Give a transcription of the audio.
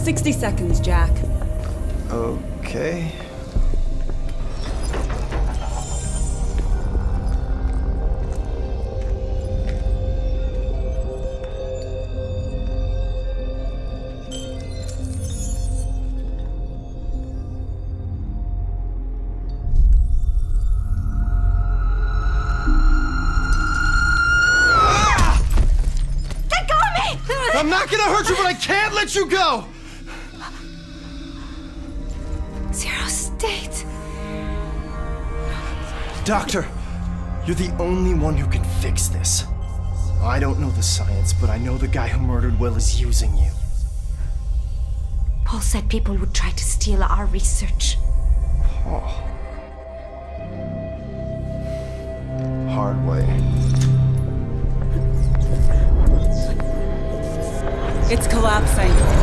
60 seconds, Jack. Okay. Let go of me! I'm not gonna hurt you, but I can't let you go! Zero state. Doctor, you're the only one who can fix this. I don't know the science, but I know the guy who murdered Will is using you. Paul said people would try to steal our research. Paul. Hard way. It's collapsing. Move